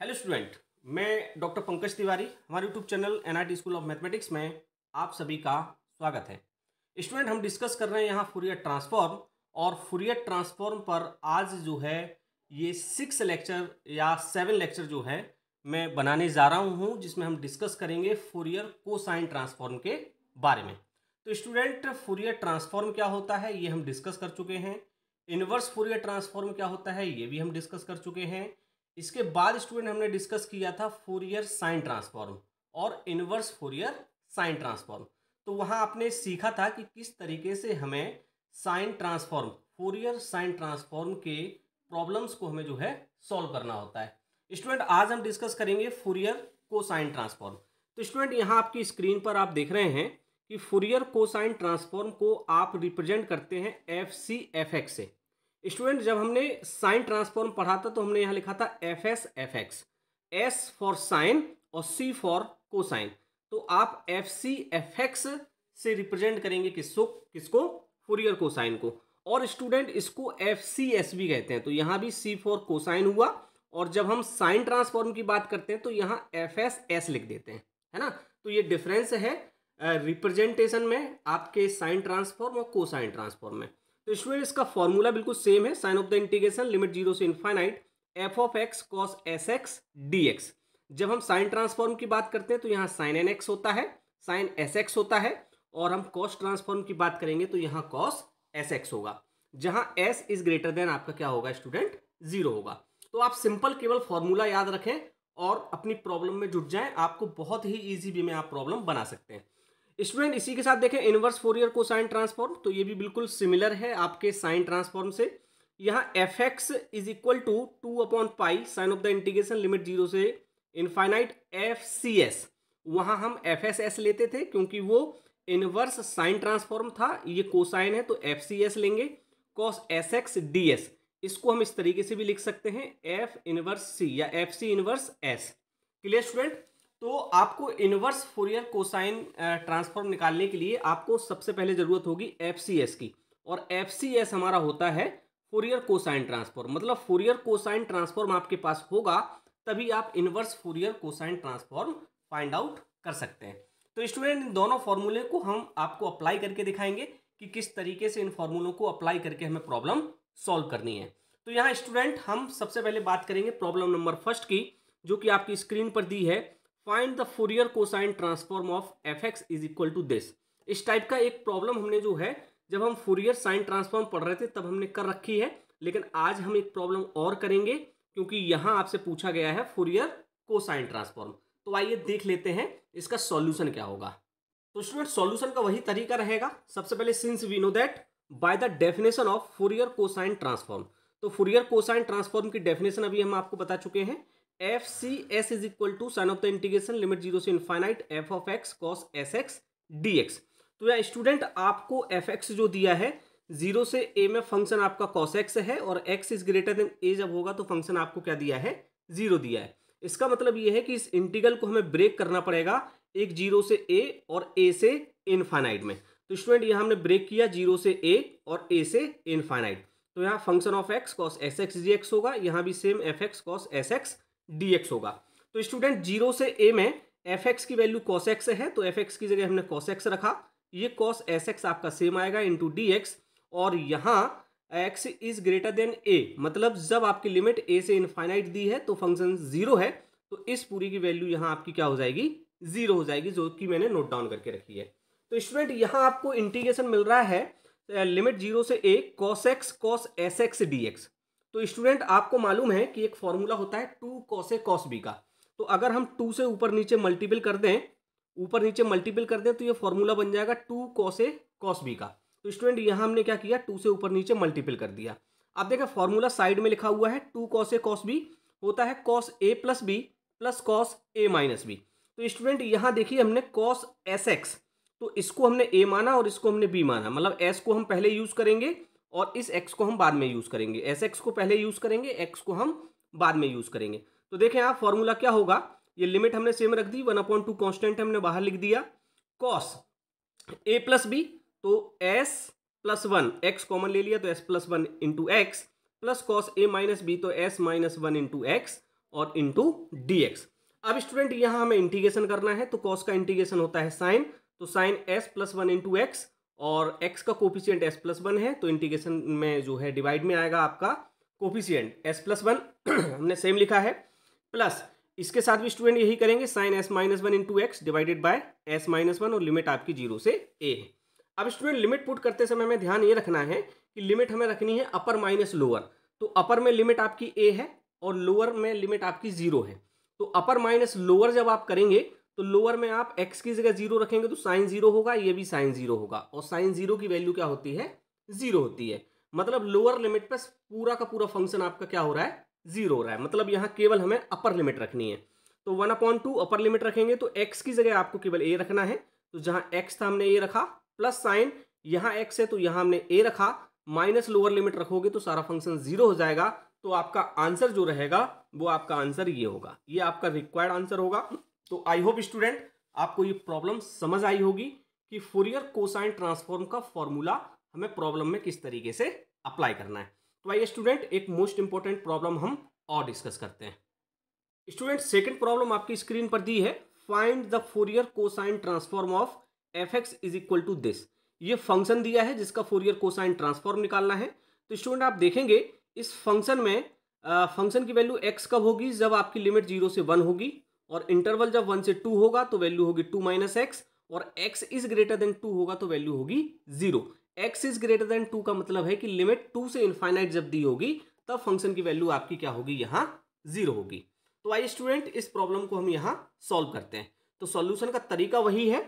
Hello student मैं doctor Pankaj Tiwari, हमारे YouTube channel N school of mathematics में आप सभी का स्वागत है। स्टूडेंट हम डिस्कस कर रहे हैं यहाँ फुरियर ट्रांसफॉर्म और फुरियर ट्रांसफॉर्म पर आज जो है ये सिक्स लेक्चर या सेवन लेक्चर जो है मैं बनाने जा रहा हूँ, जिसमें हम डिस्कस करेंगे फुरियर कोसाइन ट्रांसफॉर्म के बारे में। तो स्टूडेंट फुरियर ट्रांसफॉर्म क्या होता है, ये हम डिस्कस कर चुके हैं। इनवर्स फुरियर ट्रांसफॉर्म क्या होता है, ये भी हम डिस्कस कर चुके हैं। इसके बाद स्टूडेंट हमने डिस्कस किया था फुरियर साइन ट्रांसफॉर्म और इनवर्स फुरियर साइन ट्रांसफॉर्म। तो वहाँ आपने सीखा था कि किस तरीके से हमें sine transform, Fourier sine transform के प्रॉब्लम्स को हमें जो है सॉल्व करना होता है। स्टूडेंट आज हम डिस्कस करेंगे फुरियर को साइन ट्रांसफॉर्म तो स्टूडेंट यहाँ आपकी स्क्रीन पर आप देख रहे हैं कि फुरियर कोसाइन ट्रांसफॉर्म को आप रिप्रेजेंट करते हैं एफ़ सी एफ़ एक्स से। स्टूडेंट, जब हमने साइन ट्रांसफॉर्म पढ़ा था तो हमने यहाँ लिखा था F S, F X. S for sine और सी फॉर कोसाइन। तो आप एफ़ सी, एफ़ एक्स से रिप्रेजेंट करेंगे किसको किसको? फुरियर कोसाइन को। और स्टूडेंट, इसको एफ़ सी एस भी कहते हैं। तो यहाँ भी सी फॉर कोसाइन हुआ। और जब हम साइन ट्रांसफॉर्म की बात करते हैं तो यहाँ एफ़ एस एस लिख देते हैं। है ना? तो ये डिफरेंस है रिप्रेजेंटेशन में आपके साइन ट्रांसफॉर्म और को साइन ट्रांसफॉर्म में। तो स्टूडेंट इसका फॉर्मूला बिल्कुल सेम है sign of the integration limit zero से infinite F of X cos S X D X जब हम साइन ट्रांसफॉर्म की बात करते हैं तो यहाँ साइन एन एक्स होता है साइन एस एक्स होता है, और हम कॉस ट्रांसफॉर्म की बात करेंगे तो यहाँ कॉस एस एक्स होगा। जहाँ एस इज़ ग्रेटर देन आपका क्या होगा स्टूडेंट ज़ीरो होगा। तो आप सिंपल केवल फॉर्मूला याद रखें, और अपनी प्रॉब्लम में जुट जाएँ, आपको बहुत ही ईजी वे में आप प्रॉब्लम बना सकते हैं। स्टूडेंट, इसी के साथ देखें, इनवर्स फोरियर को साइन ट्रांसफॉर्म तो ये भी बिल्कुल सिमिलर है आपके साइन ट्रांसफॉर्म से। यहाँ F X is equal to two upon pi sign of the integration limit zero से इनफाइनाइट एफ़ सी एस वहाँ हम एफ़ एस एस लेते थे क्योंकि वो इनवर्स साइन ट्रांसफॉर्म था, ये कोसाइन है तो एफ़ सी एस लेंगे। Cos S X D S इसको हम इस तरीके से भी लिख सकते हैं एफ़ इनवर्स सी या F C inverse S clear student? तो आपको इनवर्स फोरियर कोसाइन ट्रांसफॉर्म निकालने के लिए आपको सबसे पहले ज़रूरत होगी एफसीएस की। और एफसीएस हमारा होता है फोरियर कोसाइन ट्रांसफॉर्म। मतलब फोरियर कोसाइन ट्रांसफॉर्म आपके पास होगा, तभी आप inverse Fourier cosine transform find out कर सकते हैं। तो स्टूडेंट, इन दोनों फॉर्मूले को हम आपको अप्लाई करके दिखाएँगे कि किस तरीके से इन फॉर्मूलों को अप्लाई करके हमें प्रॉब्लम सॉल्व करनी है। तो यहाँ स्टूडेंट, हम सबसे पहले बात करेंगे प्रॉब्लम नंबर फ़र्स्ट की, जो कि आपकी स्क्रीन पर दी है। Find the Fourier cosine transform of F X is equal to this. इस टाइप का एक प्रॉब्लम हमने जो है, जब हम फोरियर साइन ट्रांसफॉर्म पढ़ रहे थे, तब हमने कर रखी है, लेकिन आज हम एक प्रॉब्लम और करेंगे, क्योंकि यहाँ आपसे पूछा गया है फोरियर कोसाइन ट्रांसफॉर्म। तो आइए देख लेते हैं इसका सॉल्यूशन क्या होगा। तो स्टूडेंट, सॉल्यूशन का वही तरीका रहेगा। सबसे पहले since we know that by the definition of Fourier cosine transform. तो फोरियर कोसाइन ट्रांसफॉर्म की डेफिनेशन अभी हम आपको बता चुके हैं। F C S is equal to sign of the integration limit zero से infinite F of X cos S X D X तो यह स्टूडेंट आपको एफ़ एक्स जो दिया है ज़ीरो से ए में फ़ंक्शन आपका कॉस एक्स है और X is greater than A जब होगा तो फ़ंक्शन आपको क्या दिया है? ज़ीरो दिया है। इसका मतलब ये है कि इस इंटीग्रल को हमें ब्रेक करना पड़ेगा एक ज़ीरो से ए और ए से इनफाइनाइट में। तो स्टूडेंट यहाँ हमने ब्रेक किया ज़ीरो से ए और ए से इनफाइनाइट तो यहाँ function of X cos S X G X होगा, यहाँ भी same F X cos S X X होगा। तो स्टूडेंट ज़ीरो से ए में एफ़ एक्स की वैल्यू कॉस एक्स है तो एफ़ एक्स की जगह हमने कॉस एक्स रखा। ये कॉस एस एक्स आपका सेम आएगा इंटू डी एक्स और यहाँ X is greater than A मतलब जब आपकी लिमिट ए से इनफाइनाइट दी है तो फ़ंक्शन ज़ीरो है तो इस पूरी की वैल्यू यहाँ आपकी क्या हो जाएगी? ज़ीरो हो जाएगी, जो कि मैंने नोट डाउन करके रखी है। तो स्टूडेंट यहाँ आपको इंटीग्रेशन मिल रहा है लिमिट ज़ीरो से A cos X cos S X D X तो स्टूडेंट, आपको मालूम है कि एक फॉर्मूला होता है टू कॉस कॉस बी का। तो अगर हम टू से ऊपर नीचे मल्टीपल कर दें, ऊपर नीचे मल्टीपल कर दें तो ये फॉर्मूला बन जाएगा टू कॉस कॉस बी का। तो स्टूडेंट, यहाँ हमने क्या किया? टू से ऊपर नीचे मल्टीपल कर दिया। अब देखें फॉर्मूला साइड में लिखा हुआ है two cos A cos B, होता है cos A plus B plus cos A minus B. तो स्टूडेंट, यहाँ देखिए हमने कॉस एस एक्स तो इसको हमने ए माना और इसको हमने बी माना। मतलब एस को हम पहले यूज़ करेंगे और इस एक्स को हम बाद में यूज़ करेंगे। एस एक्स को पहले यूज़ करेंगे एक्स को हम बाद में यूज़ करेंगे। तो देखें आप फॉर्मूला क्या होगा? ये लिमिट हमने सेम रख दी वन अपॉइंट टू कॉन्स्टेंट हमने बाहर लिख दिया। कॉस ए प्लस बी तो S plus one X common ले लिया तो S plus one into X plus cos A minus B तो S minus one into X और इंटू डी एक्स अब स्टूडेंट यहाँ हमें इंटीग्रेशन करना है तो कॉस का इंटीग्रेशन होता है साइन तो sine S plus one into X और एक्स का कोफिशियंट एस प्लस वन है तो इंटीग्रेशन में जो है डिवाइड में आएगा आपका कोपिशियंट एस प्लस वन हमने सेम लिखा है। प्लस इसके साथ भी स्टूडेंट यही करेंगे sine S minus one into X divided by S minus one और लिमिट आपकी ज़ीरो से ए है। अब स्टूडेंट लिमिट पुट करते समय हमें ध्यान ये रखना है कि लिमिट हमें रखनी है अपर माइनस लोअर तो अपर में लिमिट आपकी ए है और लोअर में लिमिट आपकी ज़ीरो है। तो अपर माइनस लोअर जब आप करेंगे तो लोअर में आप एक्स की जगह ज़ीरो रखेंगे तो साइन ज़ीरो होगा, ये भी साइन ज़ीरो होगा। और साइन ज़ीरो की वैल्यू क्या होती है? ज़ीरो होती है। मतलब लोअर लिमिट पर पूरा का पूरा फ़ंक्शन आपका क्या हो रहा है? ज़ीरो हो रहा है। मतलब यहाँ केवल हमें अपर लिमिट रखनी है। तो one upon two upper limit रखेंगे तो एक्स की जगह आपको केवल ए रखना है। तो जहाँ एक्स था हमने ए रखा प्लस साइन यहाँ एक्स है तो यहाँ हमने ए रखा माइनस लोअर लिमिट रखोगे तो सारा फ़ंक्शन ज़ीरो हो जाएगा। तो आपका आंसर जो रहेगा, वो आपका आंसर ये होगा। ये आपका रिक्वायर्ड आंसर होगा। तो आई होप स्टूडेंट आपको ये प्रॉब्लम समझ आई होगी कि फोरियर कोसाइन ट्रांसफॉर्म का फॉर्मूला हमें प्रॉब्लम में किस तरीके से अप्लाई करना है। तो आइए स्टूडेंट एक मोस्ट इंपॉर्टेंट प्रॉब्लम हम और डिस्कस करते हैं। स्टूडेंट सेकंड प्रॉब्लम आपकी स्क्रीन पर दी है। Find the Fourier cosine transform of F X is equal to this ये फ़ंक्शन दिया है जिसका फोरियर कोसाइन ट्रांसफॉर्म निकालना है। तो स्टूडेंट आप देखेंगे, इस फ़ंक्शन में फ़ंक्शन की वैल्यू एक्स कब होगी? जब आपकी लिमिट ज़ीरो से वन होगी। और इंटरवल जब वन से टू होगा तो वैल्यू होगी टू माइनस एक्स और X is greater than two होगा तो वैल्यू होगी zero X is greater than two का मतलब है कि लिमिट टू से इन्फाइनाइट जब दी होगी, तब फ़ंक्शन की वैल्यू आपकी क्या होगी? यहाँ ज़ीरो होगी. तो आई स्टूडेंट इस प्रॉब्लम को हम यहाँ सॉल्व करते हैं. तो सॉल्यूशन का तरीका वही है.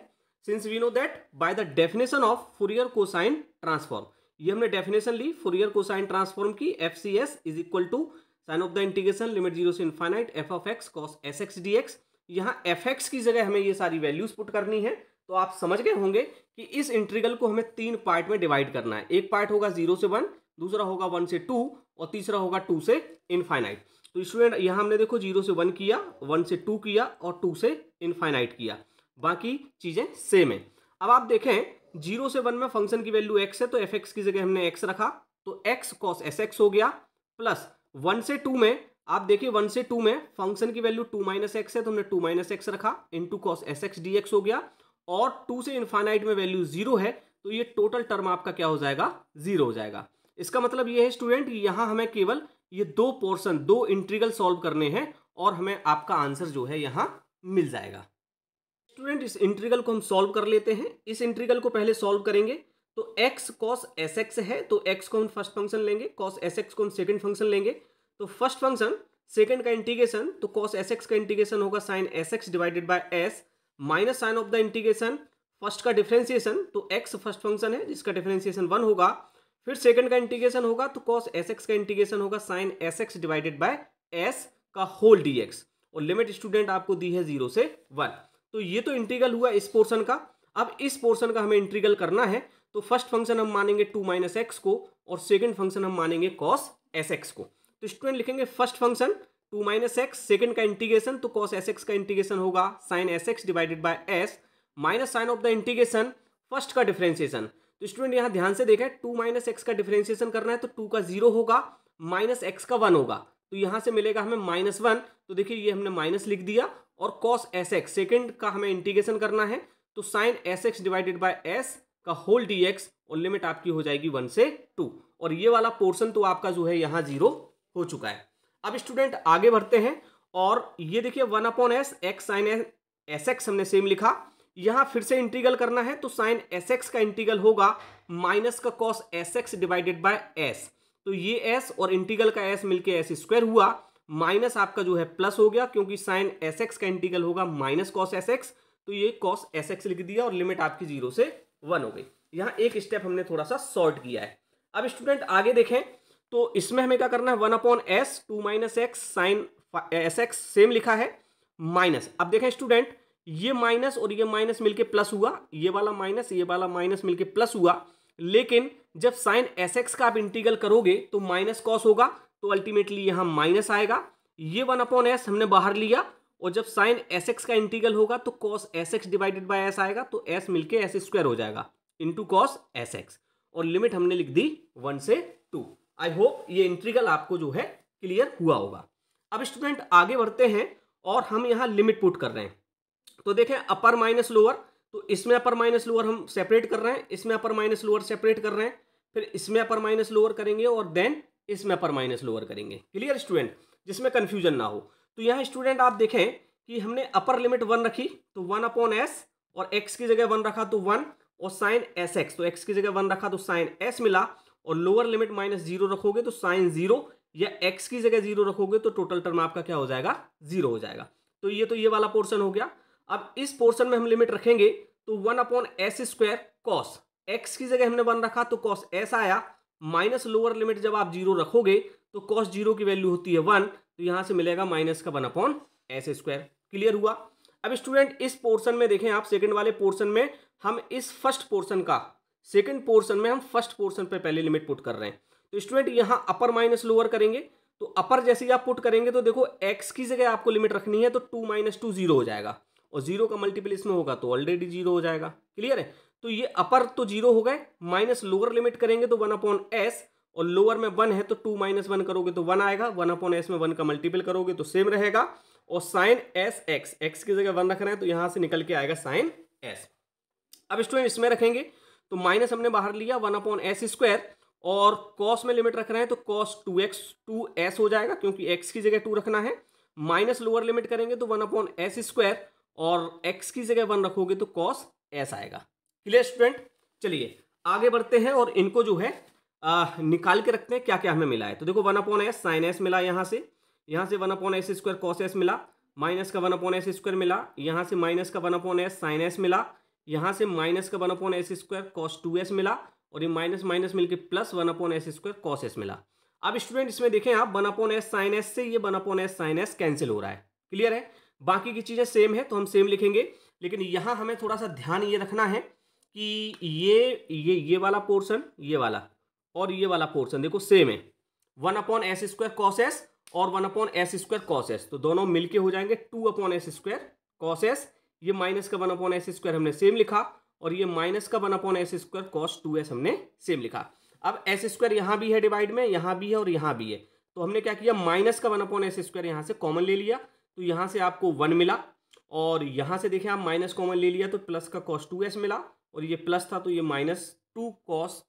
Since we know that by the definition of Fourier cosine transform ये हमने डेफिनेशन ली फुरियर कोसाइन ट्रांसफॉर्म की F C S is equal to sign of the integration limit zero से infinite F of X cos S X D X यहाँ F X की जगह हमें ये सारी वैल्यूज़ पुट करनी है। तो आप समझ गए होंगे कि इस इंट्रीगल को हमें तीन पार्ट में डिवाइड करना है। एक पार्ट होगा ज़ीरो से वन दूसरा होगा वन से टू और तीसरा होगा टू से इनफाइनाइट तो स्टूडेंट यहाँ हमने देखो ज़ीरो से वन किया वन से टू किया और टू से इनफाइनाइट किया। बाकी चीज़ें सेम है। अब आप देखें ज़ीरो से वन में फ़ंक्शन की वैल्यू एक्स है तो एफ़ एक्स की जगह हमने एक्स रखा। तो एक्स कॉस एस एक्स हो गया प्लस वन से टू में, आप देखिए वन से टू में फ़ंक्शन की वैल्यू टू माइनस एक्स है तो हमने टू माइनस एक्स रखा into cos S X D X हो गया, और टू से इन्फानाइट में वैल्यू ज़ीरो है तो ये टोटल टर्म आपका क्या हो जाएगा? ज़ीरो हो जाएगा। इसका मतलब ये है स्टूडेंट यहाँ हमें केवल ये दो पोर्सन दो इंट्रीगल सॉल्व करने हैं, और हमें आपका आंसर जो है यहाँ मिल जाएगा। स्टूडेंट इस इंट्रीगल को हम सॉल्व कर लेते हैं। इस इंट्रीगल को पहले सॉल्व करेंगे तो एक्स कॉस एस एक्स है तो एक्स को हम फ़र्स्ट फ़ंक्शन लेंगे कॉस एस एक्स को हम सेकेंड फ़ंक्शन लेंगे। तो फ़र्स्ट फ़ंक्शन सेकेंड का इंटीग्रेशन तो कॉस एस एक्स का इंटीग्रेशन होगा sine S X divided by S minus sign of the integration first का डिफ्रेंसिएशन तो एक्स फ़र्स्ट फ़ंक्शन है, जिसका डिफ्रेंसिएशन वन होगा। फिर सेकंड का इंटीग्रेशन होगा तो कॉस एस एक्स का इंटीग्रेशन होगा sine S X divided by S का होल डी एक्स और लिमिट स्टूडेंट आपको दी है ज़ीरो से वन तो ये तो इंटीग्रल हुआ इस पोर्शन का। अब इस पोर्शन का हमें इंटीग्रल करना है। तो फ़र्स्ट फ़ंक्शन हम मानेंगे टू माइनस एक्स को और सेकंड फ़ंक्शन हम मानेंगे कॉस एस एक्स को। तो स्टूडेंट लिखेंगे first function two minus x second का इंटीग्रेशन तो कॉस एस एक्स का इंटीग्रेशन होगा। Sine s x divided by s minus sign of the integration first का डिफ्रेंसिएशन तो स्टूडेंट यहाँ ध्यान से देखें टू माइनस एक्स का डिफ्रेंसिएशन करना है तो टू का ज़ीरो होगा माइनस एक्स का वन होगा। तो यहाँ से मिलेगा हमें माइनस वन तो देखिए ये हमने माइनस लिख दिया और कॉस एस एक्स सेकेंड का हमें इंटीग्रेशन करना है तो sine s x divided by s का होल डी एक्स और लिमिट आपकी हो जाएगी वन से टू और ये वाला पोर्शन तो आपका जो है यहाँ ज़ीरो हो चुका है। अब स्टूडेंट आगे बढ़ते हैं और ये देखिए one upon s x sine s x हमने सेम लिखा। यहाँ फिर से इंटीग्रल करना है तो साइन एस एक्स का इंटीग्रल होगा माइनस का cos s x divided by s तो ये एस और इंटीग्रल का एस मिलके एस स्क्वायर हुआ। माइनस आपका जो है प्लस हो गया क्योंकि साइन एस एक्स का इंटीग्रल होगा माइनस कॉस एस एक्स तो ये कॉस एस एक्स लिख दिया और लिमिट आपकी ज़ीरो से वन हो गई। यहाँ एक स्टेप हमने थोड़ा सा शॉर्ट किया है। अब स्टूडेंट आगे देखें तो इसमें हमें क्या करना है? One upon s, two minus x, sine s x, same लिखा है, माइनस। अब देखें स्टूडेंट ये माइनस और ये माइनस मिलके प्लस हुआ, ये वाला माइनस, ये वाला माइनस मिलके प्लस हुआ, लेकिन जब साइन एस एक्स का आप इंटीग्रल करोगे तो माइनस कॉस होगा तो अल्टीमेटली यहाँ माइनस आएगा। ये वन अपॉन एस हमने बाहर लिया और जब साइन एस एक्स का इंटीग्रल होगा तो cos s x divided by s आएगा तो एस मिलके एस स्क्वायर हो जाएगा इंटू कॉस एस एक्स और लिमिट हमने लिख दी वन से टू आई होप ये इंट्रीगल आपको जो है क्लियर हुआ होगा। अब स्टूडेंट आगे बढ़ते हैं और हम यहाँ लिमिट पुट कर रहे हैं। तो देखें अपर माइनस लोअर तो इसमें अपर माइनस लोअर हम सेपरेट कर रहे हैं, इसमें अपर माइनस लोअर सेपरेट कर रहे हैं, फिर इसमें अपर माइनस लोअर करेंगे और देन इसमें अपर माइनस लोअर करेंगे। क्लियर स्टूडेंट जिसमें कन्फ्यूज़न ना हो। तो यहाँ स्टूडेंट आप देखें कि हमने अपर लिमिट वन रखी तो वन अपॉन एस और एक्स की जगह वन रखा तो वन और साइन एस एक्स तो एक्स की जगह वन रखा तो साइन एस मिला और लोअर लिमिट माइनस ज़ीरो रखोगे तो साइन ज़ीरो या एक्स की जगह ज़ीरो रखोगे तो टोटल टर्म आपका क्या हो जाएगा? ज़ीरो हो जाएगा। तो ये तो ये वाला पोर्सन हो गया। अब इस पोर्सन में हम लिमिट रखेंगे तो one upon s square cos x की जगह हमने वन रखा तो कॉस एस आया। माइनस लोअर लिमिट जब आप ज़ीरो रखोगे तो कॉस ज़ीरो की वैल्यू होती है वन तो यहाँ से मिलेगा माइनस का one upon s square. Clear हुआ? अब स्टूडेंट, इस पोर्शन में देखें आप, सेकंड वाले पोर्शन में हम इस फ़र्स्ट पोर्शन का, सेकंड पोर्शन में हम फ़र्स्ट पोर्शन पे पहले लिमिट पुट कर रहे हैं। तो स्टूडेंट, यहाँ अपर माइनस लोअर करेंगे तो अपर जैसे ही आप पुट करेंगे तो देखो एक्स की जगह आपको लिमिट रखनी है तो टू माइनस टू ज़ीरो हो जाएगा। और ज़ीरो का मल्टीपल इसमें होगा तो ऑलरेडी ज़ीरो हो जाएगा। क्लियर है? तो ये अपर तो ज़ीरो हो गए, माइनस लोअर लिमिट करेंगे तो वन अपॉन एस और लोअर में वन है तो टू माइनस वन करोगे तो वन आएगा वन अपॉन एस में वन का मल्टीपल करोगे तो सेम रहेगा। और साइन एस एक्स एक्स की जगह वन रख रहे हैं तो यहाँ से निकल के आएगा साइन एस अब स्टूडेंट इसमें रखेंगे तो माइनस हमने बाहर लिया वन अपॉन एस स्क्वायर और कॉस में लिमिट रख रहे हैं तो cos two x two s हो जाएगा क्योंकि एक्स की जगह टू रखना है। माइनस लोअर लिमिट करेंगे तो वन अपॉन एस स्क्वायर और एक्स की जगह वन रखोगे तो कॉस एस आएगा। क्लियर स्टूडेंट चलिए, आगे बढ़ते हैं और इनको जो है आ, निकाल के रखते हैं क्या क्या हमें मिला है। तो देखो one upon s sine s मिला यहाँ से। यहाँ से one upon s square cos s मिला। माइनस का वन अपॉन एस स्क्वायर मिला। यहाँ से माइनस का one upon s sine s मिला। यहाँ से माइनस का one upon s square cos two s मिला। और ये माइनस माइनस मिलकर plus one upon s square cos s मिला। अब स्टूडेंट इसमें देखें आप one upon s sine s से ये one upon s sine s cancel हो रहा है। क्लियर है? बाकी की चीज़ें सेम है तो हम सेम लिखेंगे। लेकिन यहाँ हमें थोड़ा सा ध्यान ये रखना है कि ये ये ये वाला पोर्शन ये वाला और ये वाला पोर्शन देखो सेम है। One upon s square cos s और one upon s square cos s तो दोनों मिलके हो जाएँगे two upon s square cos s ये माइनस का वन अपॉन एस स्क्वायर हमने सेम लिखा और ये माइनस का one upon s square cos two s हमने सेम लिखा। अब एस स्क्वायर यहाँ भी है डिवाइड में, यहाँ भी है और यहाँ भी है। तो हमने क्या किया? माइनस का वन अपॉन एस स्क्वायर यहाँ से कॉमन ले लिया। तो यहाँ से आपको वन मिला और यहाँ से देखें आप माइनस कॉमन ले लिया तो प्लस का कॉस टू एस मिला और ये प्लस था तो ये माइनस टू कॉस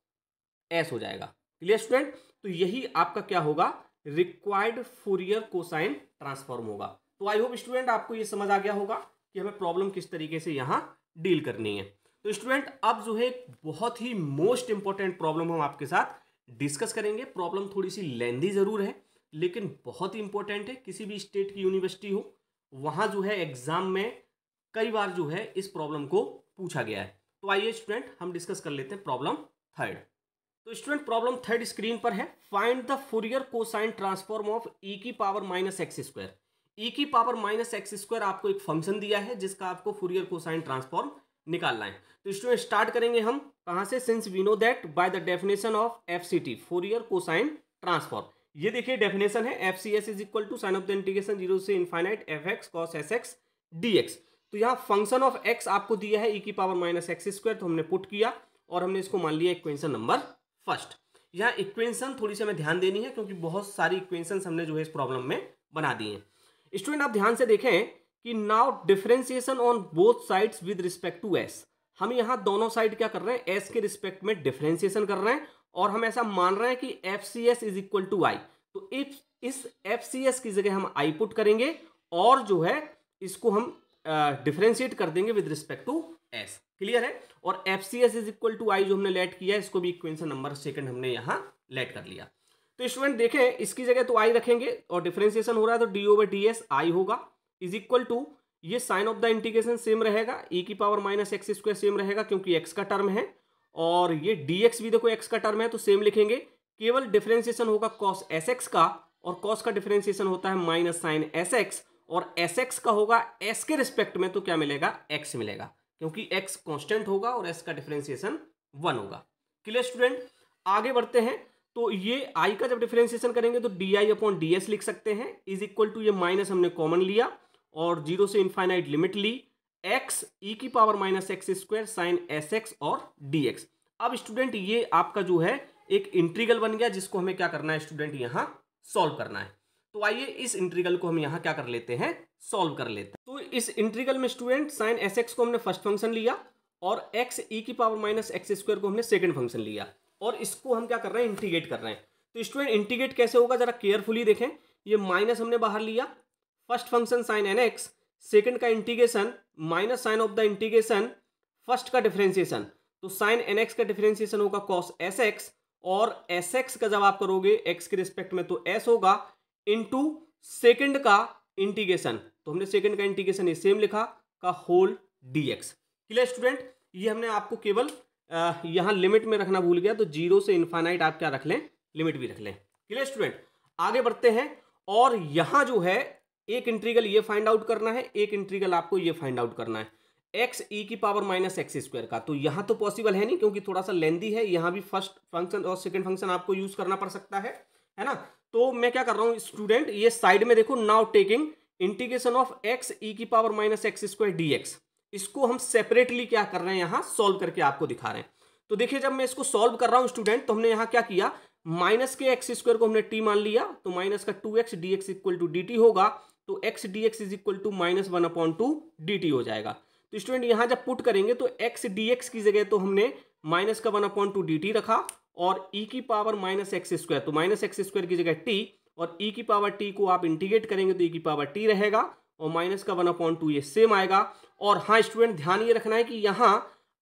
एस हो जाएगा। क्लियर स्टूडेंट तो यही आपका क्या होगा? रिक्वायर्ड फोरियर कोसाइन ट्रांसफॉर्म होगा। तो आई होप स्टूडेंट आपको ये समझ आ गया होगा कि हमें प्रॉब्लम किस तरीके से यहाँ डील करनी है। तो स्टूडेंट अब जो है, बहुत ही मोस्ट इंपॉर्टेंट प्रॉब्लम हम आपके साथ डिस्कस करेंगे। प्रॉब्लम थोड़ी सी लेंदी ज़रूर है, लेकिन बहुत ही इंपॉर्टेंट है। किसी भी स्टेट की यूनिवर्सिटी हो, वहाँ जो है एग्ज़ाम में कई बार जो है इस प्रॉब्लम को पूछा गया है। तो आइए स्टूडेंट हम डिस्कस कर लेते हैं प्रॉब्लम थर्ड तो स्टूडेंट प्रॉब्लम थर्ड स्क्रीन पर है। Find the Fourier cosine transform of e की power minus x square e की पावर माइनस एक्स स्क्वायर आपको एक फ़ंक्शन दिया है, जिसका आपको फुरियर कोसाइन ट्रांसफॉर्म निकालना है। तो स्टूडेंट स्टार्ट करेंगे हम। कहाँ से? Since we know that by the definition of F C T Fourier cosine transform ये देखिए डेफिनेशन है। F C S is equal to sign of the integration zero से infinite F x cos s x d x तो यहाँ function of x आपको दिया है e e की पावर माइनस एक्स स्क्वायर तो हमने पुट किया और हमने इसको मान लिया इक्वेशन नंबर फ़र्स्ट यहाँ इक्वेशन थोड़ी सी हमें ध्यान देनी है क्योंकि बहुत सारी इक्वेशन हमने जो है इस प्रॉब्लम में बना दी है। स्टूडेंट आप ध्यान से देखें कि now differentiation on both sides with respect to s हम यहाँ दोनों साइड क्या कर रहे हैं? एस के रिस्पेक्ट में डिफरेंशिएशन कर रहे हैं और हम ऐसा मान रहे हैं कि F C S is equal to I तो इफ़ इस एफ़ सी एस की जगह हम आई पुट करेंगे और जो है इसको हम डिफ्रेंशिएट uh, कर देंगे with respect to s clear है? और F C S is equal to I जो हमने लेट किया इसको भी इक्वेशन नंबर सेकंड हमने यहाँ लेट कर लिया। तो स्टूडेंट देखें, इसकी जगह तो आई रखेंगे और डिफ्रेंसिएशन हो रहा है तो d over d s I होगा। इज़ इक्वल टू ये sign of the integration same रहेगा। ई e की power minus x square same रहेगा क्योंकि एक्स का टर्म है। और ये डी एक्स भी देखो एक्स का टर्म है तो सेम लिखेंगे। केवल डिफ्रेंसिएशन होगा कॉस एस एक्स का और कॉस का डिफ्रेंसिएशन होता है माइनस साइन एस एक्स और एस एक्स का होगा एस के रिस्पेक्ट में तो क्या मिलेगा? एक्स मिलेगा। क्योंकि एक्स कॉन्स्टेंट होगा और एस का डिफ्रेंसिएशन वन होगा। क्लियर स्टूडेंट आगे बढ़ते हैं। तो ये आई का जब डिफ्रेंसिएशन करेंगे तो d I upon d s लिख सकते हैं। इज़ इक्वल टू ये माइनस हमने कॉमन लिया और ज़ीरो से इनफाइनाइट लिमिट ली। एक्स ई की power minus x square sine s x और डी एक्स अब स्टूडेंट ये आपका जो है, एक इंट्रीगल बन गया जिसको हमें क्या करना है स्टूडेंट यहाँ सॉल्व करना है। तो आइए इस इंट्रीगल को हम यहाँ क्या कर लेते हैं? सॉल्व कर लेते हैं। इस इंट्रीगल में स्टूडेंट साइन एस एक्स को हमने फ़र्स्ट फ़ंक्शन लिया और एक्स ई e की पावर माइनस एक्स स्क्वायर को हमने सेकंड फ़ंक्शन लिया। और इसको हम क्या कर रहे हैं? इंटीग्रेट कर रहे हैं। तो स्टूडेंट इंटीग्रेट कैसे होगा? जरा केयरफुली देखें। ये माइनस हमने बाहर लिया। First function sine n x second का integration minus sign of the integration first का डिफ्रेंसिएशन तो साइन एन एक्स का डिफ्रेंसिएशन होगा कॉस एस एक्स और एस एक्स का जब आप करोगे एक्स के रिस्पेक्ट में तो एस होगा इनटू सेकेंड का इंटीग्रेशन तो हमने सेकंड का इंटीग्रेशन ये सेम लिखा, का whole d x clear student ये हमने आपको केवल यहाँ लिमिट में रखना भूल गया तो ज़ीरो से इन्फानाइट आप क्या रख लें? लिमिट भी रख लें। क्लियर स्टूडेंट आगे बढ़ते हैं, और यहाँ जो है, एक इंट्रीगल ये फाइंड आउट करना है, एक इंट्रीगल आपको ये फाइंड आउट करना है। एक्स ई की पावर माइनस एक्स स्क्वायर का तो यहाँ तो पॉसिबल है नहीं, क्योंकि थोड़ा सा लेंदी है, यहाँ भी फ़र्स्ट फ़ंक्शन और सेकेंड फ़ंक्शन आपको यूज़ करना पड़ सकता है है ना? तो मैं क्या कर रहा हूँ स्टूडेंट ये साइड में देखो now taking integration of x e की power minus x square d x. इसको हम सेपरेटली क्या कर रहे हैं यहाँ? सॉल्व करके आपको दिखा रहे हैं। तो देखिए, जब मैं इसको सॉल्व कर रहा हूँ स्टूडेंट तो हमने यहाँ क्या किया? माइनस के एक्स स्क्वायर को हमने टी मान लिया तो माइनस का two x d x equal to d t होगा तो x d x is equal to minus one upon two d t हो जाएगा। तो स्टूडेंट, यहाँ जब पुट करेंगे तो एक्स डी एक्स की जगह तो हमने माइनस का one upon two d t रखा, और ई e की पावर माइनस एक्स स्क्वायर तो माइनस एक्स स्क्वायर की जगह टी और e की पावर टी को आप इंटीग्रेट करेंगे तो e की पावर टी रहेगा और माइनस का वन अपॉन टू ये सेम आएगा। और हाँ स्टूडेंट ध्यान ये रखना है कि यहाँ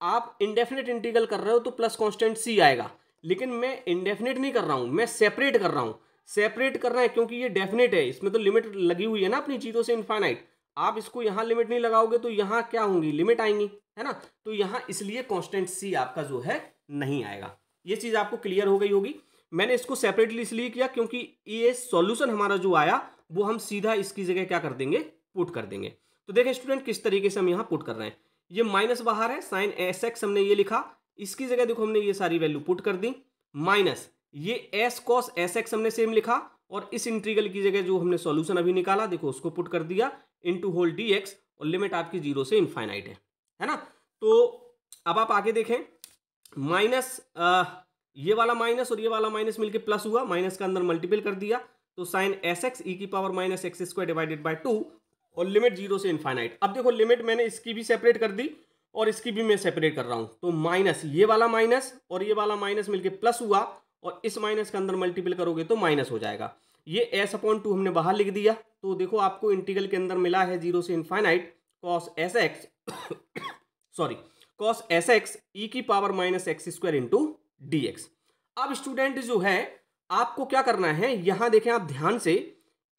आप इंडेफिनेट इंटीग्रल कर रहे हो तो प्लस कॉन्स्टेंट सी आएगा। लेकिन मैं इंडेफिनेट नहीं कर रहा हूँ, मैं सेपरेट कर रहा हूँ। सेपरेट करना है क्योंकि ये डेफिनेट है, इसमें तो लिमिट लगी हुई है ना अपनी चीज़ों से इन्फाइनाइट आप इसको यहाँ लिमिट नहीं लगाओगे तो यहाँ क्या होंगी? लिमिट आएँगी, है ना? तो यहाँ इसलिए कॉन्स्टेंट सी आपका जो है नहीं आएगा। ये चीज़ आपको क्लियर हो गई होगी। मैंने इसको सेपरेटली इसलिए किया क्योंकि ये सॉल्यूशन हमारा जो आया, वो हम सीधा इसकी जगह क्या कर देंगे? पुट कर देंगे। तो देखें स्टूडेंट किस तरीके से हम यहाँ पुट कर रहे हैं। ये माइनस बाहर है साइन एस एक्स हमने ये लिखा। इसकी जगह देखो हमने ये सारी वैल्यू पुट कर दी। माइनस ये एस कॉस एस एक्स हमने सेम लिखा और इस इंट्रीगल की जगह जो हमने सॉल्यूशन अभी निकाला, देखो उसको पुट कर दिया इनटू होल डी एक्स और लिमिट आपकी ज़ीरो से इनफाइनाइट है। है ना? तो अब आप आगे देखें। माइनस ये वाला माइनस और ये वाला माइनस मिलके प्लस हुआ, माइनस का अंदर मल्टीपल कर दिया तो साइन एस एक्स ई की power minus x square divided by two और लिमिट ज़ीरो से इनफाइनाइट अब देखो लिमिट मैंने इसकी भी सेपरेट कर दी और इसकी भी मैं सेपरेट कर रहा हूँ। तो माइनस ये वाला माइनस और ये वाला माइनस मिलकर प्लस हुआ और इस माइनस के अंदर मल्टीपल करोगे तो माइनस हो जाएगा। ये एस अपॉन टू हमने बाहर लिख दिया। तो देखो, आपको इंटीगल के अंदर मिला है ज़ीरो से infinite cos s x sorry cos s x e की power minus x square into x अब स्टूडेंट जो है, आपको क्या करना है? यहाँ देखें आप ध्यान से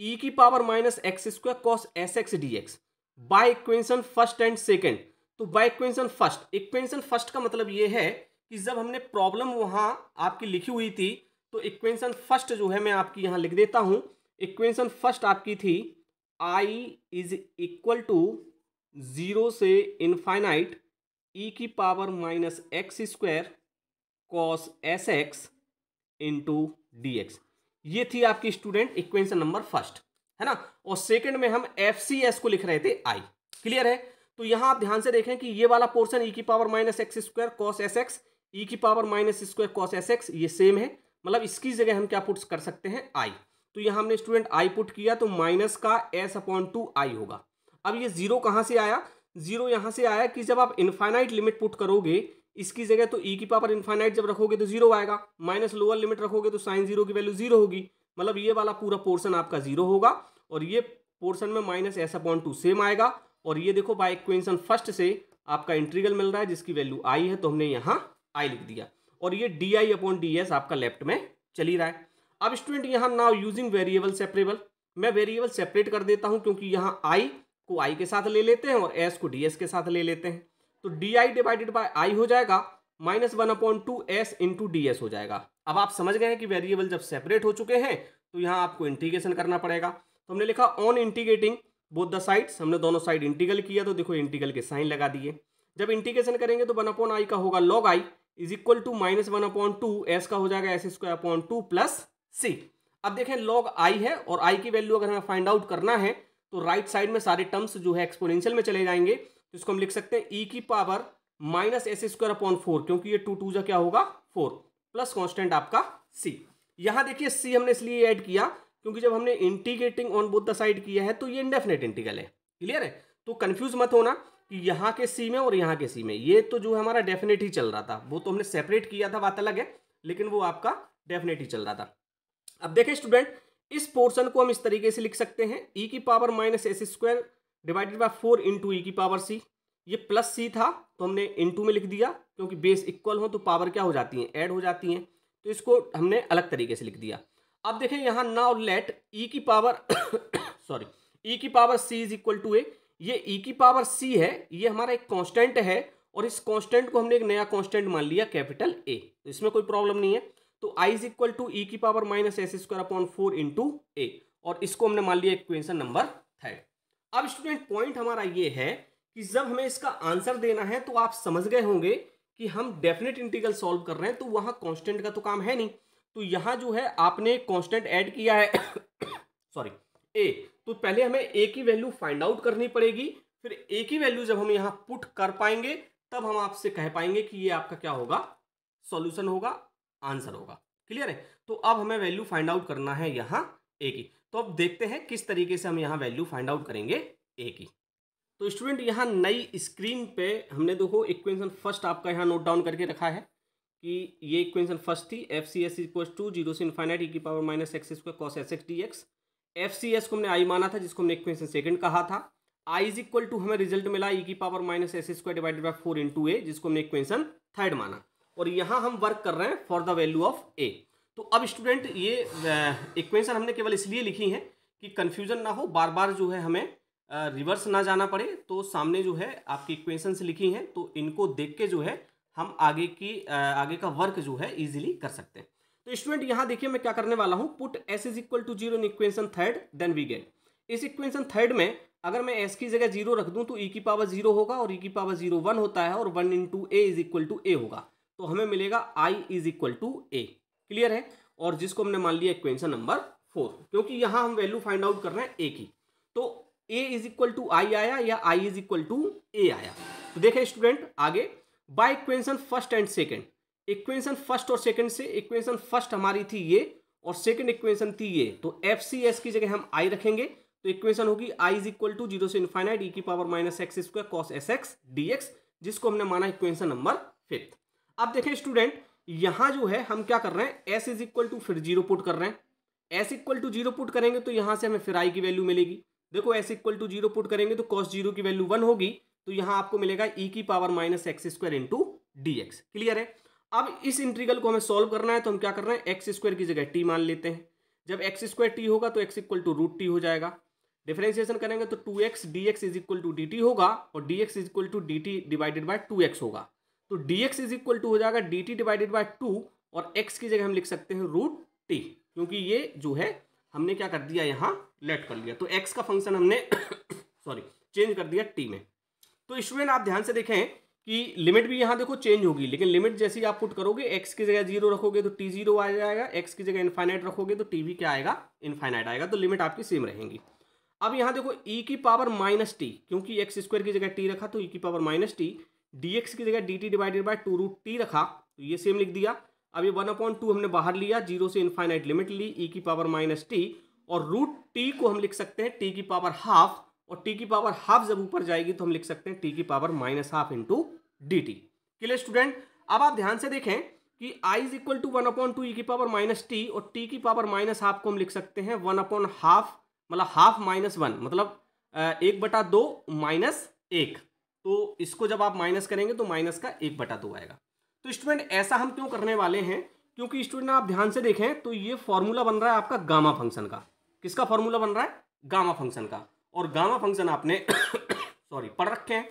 ई की power minus x square cos s x d x by equation first and second तो by equation first equation first का मतलब ये है कि जब हमने प्रॉब्लम वहाँ आपकी लिखी हुई थी तो इक्वेशन फ़र्स्ट जो है मैं आपकी यहाँ लिख देता हूँ। इक्वेशन फ़र्स्ट आपकी थी I is equal to zero से इनफाइनाइट ई की power minus x square cos s x into d x ये थी आपकी स्टूडेंट इक्वेशन नंबर फ़र्स्ट है ना? और सेकंड में हम एफ़ सी एस को लिख रहे थे आई क्लियर है? तो यहाँ आप ध्यान से देखें कि ये वाला पोर्शन ई की power minus x square cos s x e की power minus square cos s x ये सेम है। मतलब इसकी जगह हम क्या पुट कर सकते हैं? आई तो यहाँ हमने स्टूडेंट आई पुट किया तो माइनस का एस अपॉन टू आई होगा। अब ये ज़ीरो कहाँ से आया? ज़ीरो यहाँ से आया कि जब आप इनफाइनाइट लिमिट पुट करोगे इसकी जगह तो ई e की पावर इन्फाइनाइट जब रखोगे तो ज़ीरो आएगा। माइनस लोअर लिमिट रखोगे तो साइन ज़ीरो की वैल्यू ज़ीरो होगी। मतलब ये वाला पूरा पोर्सन आपका ज़ीरो होगा और ये पोर्सन में minus s upon two same आएगा। और ये देखो बाय इक्वेशन फ़र्स्ट से आपका इंट्रीगल मिल रहा है, जिसकी वैल्यू आई है तो हमने यहाँ आई लिख दिया। और ये d I upon d s आपका लेफ़्ट में चली रहा है। अब स्टूडेंट यहाँ नाउ यूजिंग वेरिएबल सेपरेबल मैं वेरिएबल सेपरेट कर देता हूँ, क्योंकि यहाँ आई को आई के साथ ले लेते हैं और एस को डी एस के साथ ले लेते हैं। तो d I divided by I हो जाएगा minus one upon two s into d s हो जाएगा। अब आप समझ गए हैं कि वेरिएबल जब सेपरेट हो चुके हैं तो यहाँ आपको इंटीग्रेशन करना पड़ेगा। तो हमने लिखा on integrating both the sides हमने दोनों साइड इंटीग्रल किया तो देखो इंटीग्रल के साइन लगा दिए। जब इंटीग्रेशन करेंगे तो वन अपॉन आई का होगा log I is equal to minus one upon two s का हो जाएगा s square upon two plus c अब देखें लॉग आई है, और आई की वैल्यू अगर हमें फाइंड आउट करना है तो राइट right साइड में सारे टर्म्स जो है एक्सपोनेंशियल में चले जाएँगे। तो इसको हम लिख सकते हैं ई e की power minus S square upon four क्योंकि ये टू टू जा क्या होगा? फोर प्लस कॉन्स्टेंट आपका सी यहाँ देखिए सी हमने इसलिए ऐड किया, क्योंकि जब हमने integrating on both the side किया है तो ये इंडेफिनेट इंटीग्रल है। क्लियर है? तो कंफ्यूज मत होना कि यहाँ के सी में और यहाँ के सी में। ये तो जो हमारा डेफिनेट ही चल रहा था। वो तो हमने सेपरेट किया था, बात अलग है, लेकिन वो आपका डेफिनेट ही चल रहा था। अब देखें स्टूडेंट इस पोर्शन को हम इस तरीके से लिख सकते हैं ई e की power minus S square divided by four into E की पावर सी ये प्लस सी था तो हमने इंटू में लिख दिया, क्योंकि बेस इक्वल हो तो पावर क्या हो जाती है? ऐड हो जाती हैं। तो इसको हमने अलग तरीके से लिख दिया। अब देखें यहाँ नाउ लेट ई की पावर सॉरी ई की power C is equal to A ये ई e की पावर सी है, ये हमारा एक कांस्टेंट है, और इस कांस्टेंट को हमने एक नया कांस्टेंट मान लिया कैपिटल ए तो इसमें कोई प्रॉब्लम नहीं है। तो I is equal to E की power minus S square upon four into A और इसको हमने मान लिया इक्वेशन नंबर थर्ड अब स्टूडेंट पॉइंट हमारा ये है कि जब हमें इसका आंसर देना है तो आप समझ गए होंगे कि हम डेफिनेट इंटीग्रल सॉल्व कर रहे हैं तो वहाँ कांस्टेंट का तो काम है नहीं। तो यहाँ जो है, आपने कांस्टेंट ऐड किया है। सॉरी ए तो पहले हमें ए की वैल्यू फाइंड आउट करनी पड़ेगी। फिर ए की वैल्यू जब हम यहाँ पुट कर पाएँगे, तब हम आपसे कह पाएँगे कि ये आपका क्या होगा? सॉल्यूशन होगा आंसर होगा। क्लियर है? तो अब हमें वैल्यू फाइंड आउट करना है यहाँ ए की। तो अब देखते हैं किस तरीके से हम यहाँ वैल्यू फाइंड आउट करेंगे ए की। तो स्टूडेंट यहाँ नई स्क्रीन पे हमने देखो इक्वेशन फ़र्स्ट आपका यहाँ नोट डाउन करके रखा है कि ये इक्वेशन फ़र्स्ट थी F C S equal to zero से इन्फाइनाइट ई की power minus X square cos S X D X F C S को हमने आई माना था, जिसको हमने इक्वेशन सेकंड कहा था। आई इज़ इक्वल टू हमें रिज़ल्ट मिला ई की power minus S square divided by four into A जिसको हमने इक्वेशन थर्ड माना। और यहाँ हम वर्क कर रहे हैं for the value of A तो अब स्टूडेंट ये इक्वेशन हमने केवल इसलिए लिखी है कि कन्फ्यूज़न ना हो बार बार जो है हमें रिवर्स ना जाना पड़े तो सामने जो है आपकी इक्वेशन लिखी हैं तो इनको देख के जो है हम आगे की आगे का वर्क जो है इजीली कर सकते हैं। तो स्टूडेंट यहाँ देखिए मैं क्या करने वाला हूँ put S is equal to zero in equation third then we get इस इक्वेशन थर्ड में अगर मैं एस की जगह ज़ीरो रख दूँ तो ई e की पावर ज़ीरो होगा और ई e की पावर ज़ीरो वन होता है और one into A is equal to A होगा। तो हमें मिलेगा I is equal to A clear है? और जिसको हमने मान लिया इक्वेशन नंबर फोर, क्योंकि यहाँ हम वैल्यू फाइंड आउट कर रहे हैं ए की तो A is equal to I आया या I is equal to A आया? तो देखें स्टूडेंट आगे। By equation first and second equation first और सेकेंड से इक्वेशन फ़र्स्ट हमारी थी ये, और सेकेंड इक्वेशन थी ये। तो एफ़ सी एस की जगह हम आई रखेंगे। तो इक्वेशन होगी I is equal to zero से इन्फाइनाइट ई की power minus X square cos S X D X जिसको हमने माना इक्वेशन नंबर फिफ्थ अब देखें स्टूडेंट यहाँ जो है, हम क्या कर रहे हैं? एस इज़ इक्वल टू फिर ज़ीरो पुट कर रहे हैं। S equal to zero put करेंगे तो यहाँ से हमें फिर आई की वैल्यू मिलेगी। देखो S equal to zero put करेंगे तो कॉस ज़ीरो की वैल्यू वन होगी तो यहाँ आपको मिलेगा ई e की power minus X square into D X clear है? अब इस इंट्रीगल को हमें सॉल्व करना है तो हम क्या कर रहे हैं? एक्स स्क्वायर की जगह टी मान लेते हैं। जब एक्स स्क्वायर टी होगा तो X equal to root T हो जाएगा। डिफरेंशिएशन करेंगे तो two X D X is equal to D T होगा और D X is equal to D T divided by two X होगा। तो D X is equal to हो जाएगा D T divided by two और x की जगह हम लिख सकते हैं रूट टी क्योंकि ये जो है, हमने क्या कर दिया यहाँ? लेट कर लिया। तो एक्स का फ़ंक्शन हमने सॉरी चेंज कर दिया टी में। तो स्टूडेंट आप ध्यान से देखें कि लिमिट भी यहाँ देखो चेंज होगी, लेकिन लिमिट जैसी आप पुट करोगे एक्स की जगह ज़ीरो रखोगे तो टी ज़ीरो आ जाएगा एक्स की जगह इन्फाइनाइट रखोगे तो टी भी क्या आएगा? इन्फाइनाइट आएगा। तो लिमिट आपकी सेम रहेंगी। अब यहाँ देखो ई e की पावर माइनस टी क्योंकि एक्स स्क्वायर की जगह टी रखा तो ई e की पावर माइनस टी एक्स की जगह T divided by two root T रखा तो ये सेम लिख दिया। अब ये वन अपॉइंट टू हमने बाहर लिया ज़ीरो से इनफाइनाइट लिमिट ली e की पावर माइनस टी और रूट टी को हम लिख सकते हैं टी की पावर हाफ़ और टी की पावर हाफ़ जब ऊपर जाएगी तो हम लिख सकते हैं टी की power minus half into D T clear student अब आप ध्यान से देखें कि I is equal to one upon two E की पावर माइनस टी और टी की पावर माइनस हाफ़ को हम लिख सकते हैं वन अपॉन हाफ़ मतलब हाफ़ माइनस वन मतलब एक बटा दो माइनस एक। तो इसको जब आप माइनस करेंगे तो माइनस का एक बटा दो आएगा। तो स्टूडेंट, ऐसा हम क्यों करने वाले हैं? क्योंकि स्टूडेंट, आप ध्यान से देखें तो ये फॉर्मूला बन रहा है आपका गामा फ़ंक्शन का। किसका फॉर्मूला बन रहा है? गामा फ़ंक्शन का। और गामा फ़ंक्शन आपने सॉरी, पढ़ रखे हैं।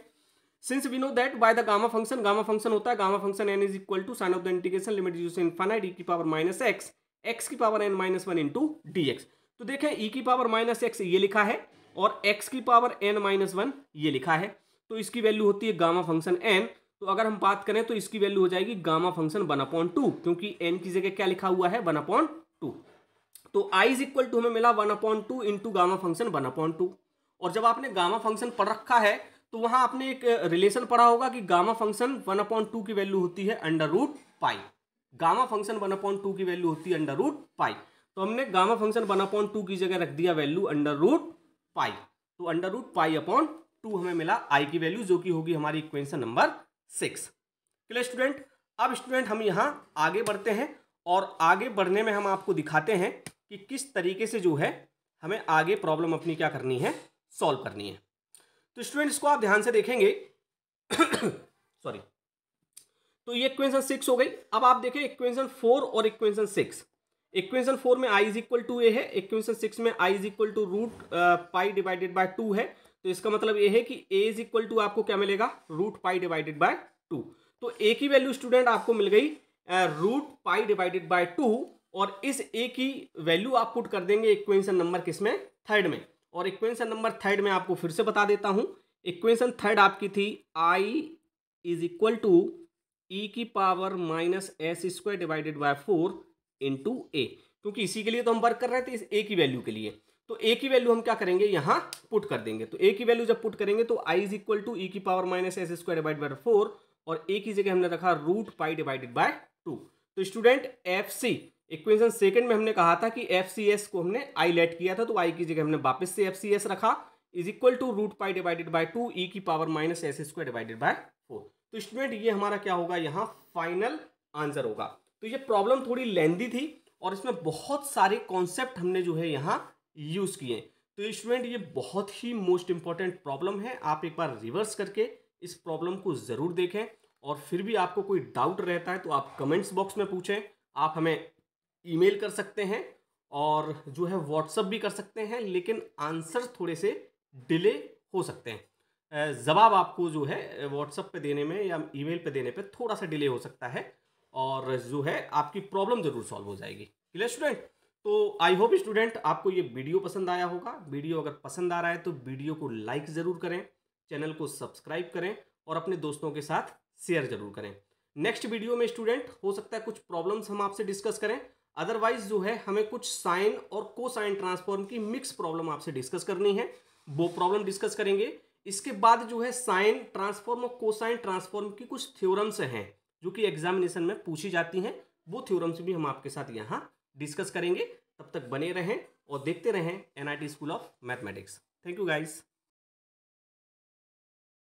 Since we know that by the gamma function gamma function होता है gamma function N is equal to sine of the integration limit use infinite E की पावर माइनस एक्स एक्स की power N minus one into D X तो देखें ई की power minus x ये लिखा है और एक्स की पावर एन माइनस वन ये लिखा है। तो इसकी वैल्यू होती है गामा फ़ंक्शन एन तो अगर हम बात करें तो इसकी वैल्यू हो जाएगी gamma function one upon two क्योंकि एन की जगह क्या लिखा हुआ है? वन अपॉन टू तो आई इज़ इक्वल टू हमें मिला one upon two into gamma function one upon two और जब आपने गामा फ़ंक्शन पढ़ रखा है तो वहाँ आपने एक रिलेशन पढ़ा होगा कि gamma function one upon two की वैल्यू होती है under root pi gamma function one upon two की वैल्यू होती है अंडर रूट पाई तो हमने gamma function one upon two की जगह रख दिया वैल्यू अंडर रूट पाई तो under root pi upon two हमें मिला आई की वैल्यू, जो कि होगी हमारी equation number six. Clear student? अब स्टूडेंट, हम यहाँ आगे बढ़ते हैं और आगे बढ़ने में हम आपको दिखाते हैं कि किस तरीके से जो है हमें आगे प्रॉब्लम अपनी क्या करनी है, सॉल्व करनी है। तो स्टूडेंट, इसको आप ध्यान से देखेंगे। सॉरी। तो ये इक्वेशन सिक्स हो गई। अब आप देखें, इक्वेशन फोर और इक्वेशन सिक्स। इक्वेशन फोर में I is equal to A है, इक्वेशन सिक्स में I is equal to root pi divided by two है। तो इसका मतलब ये है कि ए इज़ इक्वल टू आपको क्या मिलेगा? Root pi divided by two तो ए की वैल्यू स्टूडेंट आपको मिल गई root pi divided by two और इस ए की वैल्यू आप पुट कर देंगे इक्वेशन नंबर किसमें? थर्ड में. और इक्वेशन नंबर थर्ड में आपको फिर से बता देता हूँ। इक्वेशन थर्ड आपकी थी I is equal to E की power minus S square divided by four into A क्योंकि इसी के लिए तो हम वर्क कर रहे थे इस ए की वैल्यू के लिए। तो ए की वैल्यू हम क्या करेंगे? यहाँ पुट कर देंगे। तो ए की वैल्यू जब पुट करेंगे तो I is equal to E की power minus S square divide by four और ए की जगह हमने रखा root pi divided by two तो student F C equation second में हमने कहा था कि एफ़ सी एस को हमने आई लेट किया था तो आई की जगह हमने वापस से एफ़ सी एस रखा। Is equal to root pi divided by two E की power minus S square divided by four तो स्टूडेंट ये हमारा क्या होगा? यहाँ फाइनल आंसर होगा। तो ये प्रॉब्लम थोड़ी लेंदी थी और इसमें बहुत सारे कॉन्सेप्ट हमने जो है यहाँ यूज़ किए। तो स्टूडेंट ये बहुत ही मोस्ट इंपॉर्टेंट प्रॉब्लम है। आप एक बार रिवर्स करके इस प्रॉब्लम को ज़रूर देखें और फिर भी आपको कोई डाउट रहता है तो आप कमेंट्स बॉक्स में पूछें। आप हमें ईमेल कर सकते हैं और जो है व्हाट्सअप भी कर सकते हैं, लेकिन आंसर थोड़े से डिले हो सकते हैं। जवाब आपको जो है व्हाट्सअप पे देने में या ईमेल पे देने पे थोड़ा सा डिले हो सकता है और जो है आपकी प्रॉब्लम ज़रूर सॉल्व हो जाएगी। क्लियर स्टूडेंट तो आई होप स्टूडेंट आपको ये वीडियो पसंद आया होगा। वीडियो अगर पसंद आ रहा है तो वीडियो को लाइक ज़रूर करें चैनल को सब्सक्राइब करें और अपने दोस्तों के साथ शेयर ज़रूर करें। नेक्स्ट वीडियो में स्टूडेंट हो सकता है कुछ प्रॉब्लम्स हम आपसे डिस्कस करें। अदरवाइज़ जो है हमें कुछ साइन और को साइन ट्रांसफॉर्म की मिक्स प्रॉब्लम आपसे डिस्कस करनी है। वो प्रॉब्लम डिस्कस करेंगे। इसके बाद जो है साइन ट्रांसफॉर्म और कोसाइन ट्रांसफॉर्म की कुछ थ्योरम्स हैं, जो कि एग्जामिनेशन में पूछी जाती हैं। वो थ्योरम्स भी हम आपके साथ यहाँ डिस्कस करेंगे, तब तक बने रहें और देखते रहें NIT school of mathematics thank you guys